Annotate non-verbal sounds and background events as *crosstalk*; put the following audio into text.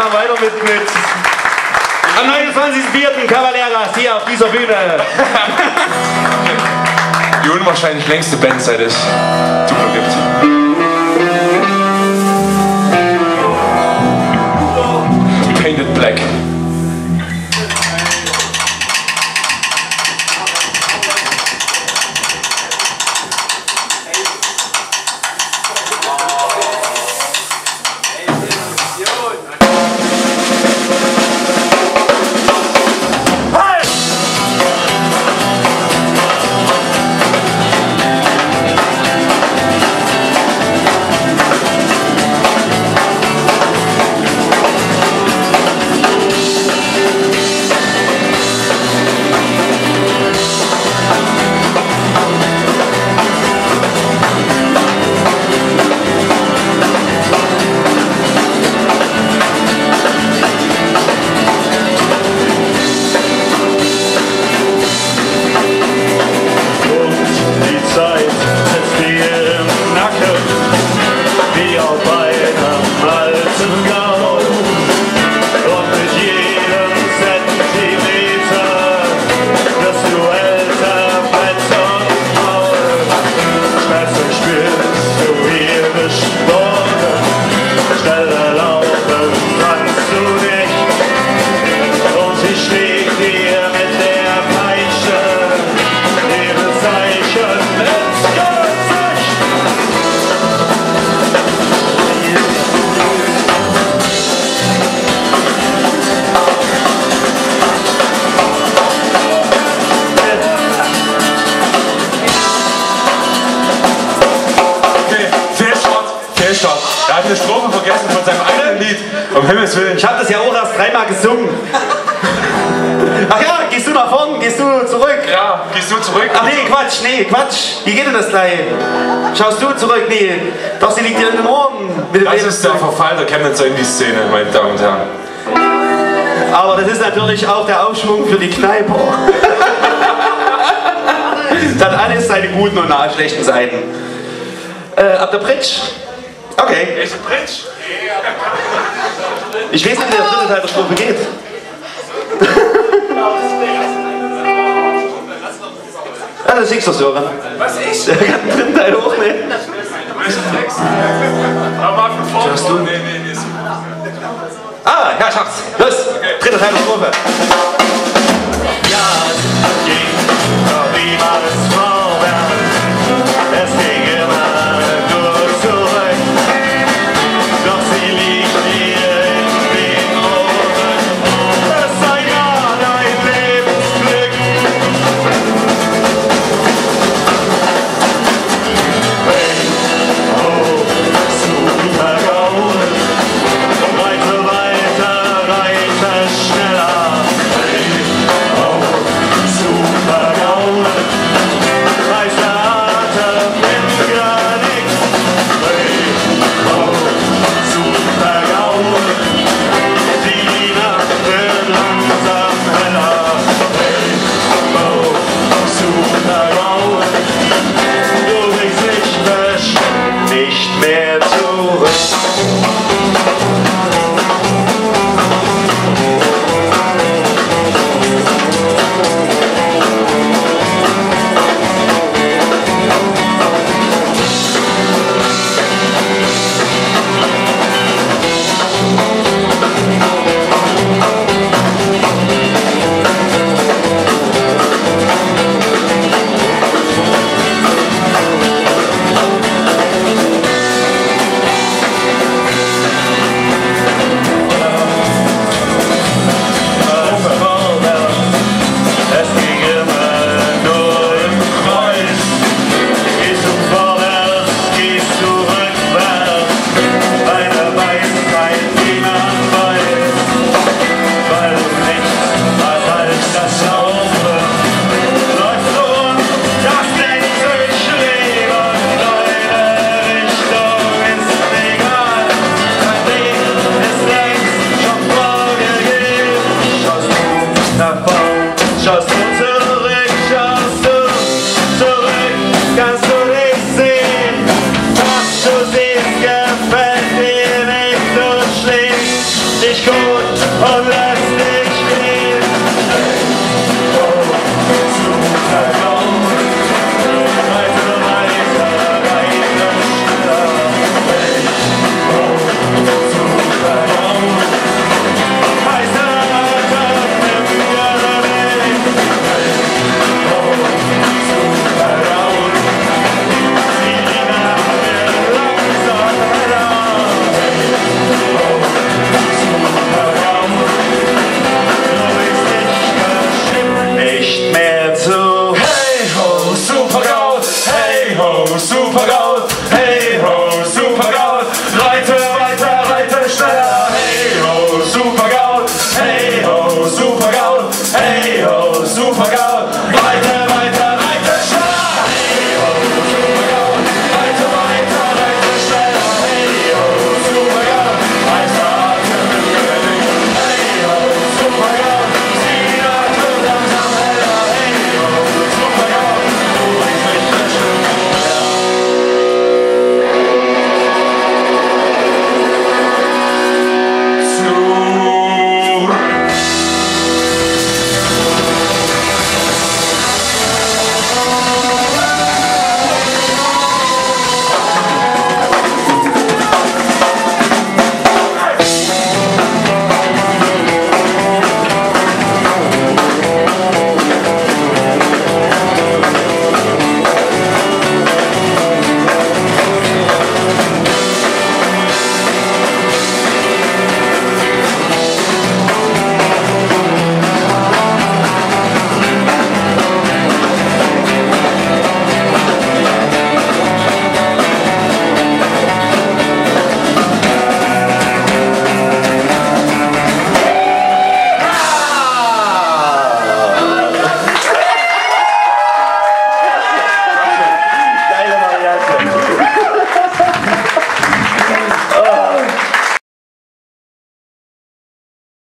machen weiter mit, mit am 29.04. Cavalleras hier auf dieser Bühne. Die unwahrscheinlich längste Band, seit es Duplo gibt. Himmels Willen. Ich habe das ja auch erst dreimal gesungen. *laughs* Ach ja, gehst du nach vorn, gehst du zurück? Ja, gehst du zurück? Ach nee, Quatsch, nee, Quatsch. Wie geht denn das gleich? Schaust du zurück? Nee, doch, sie liegt dir in den Ohren. Das ist der Verfall der Chemnitzer Indie-Szene, meine Damen und Herren. Aber das ist natürlich auch der Aufschwung für die Kneiper. *laughs* das hat alles seine guten und nahe schlechten Seiten. Äh, ab der Bridge. Okay. Welche Bridge? Ich weiß nicht, wie der dritte Teil der Strophe geht. Ja, das siehst du, Sören. Was ich? Der kann den dritten Teil hochnehmen. Schaust du? Nee, nee, nee. Ah, ja, schaff's. Los, dritter Teil der Strophe. голосу.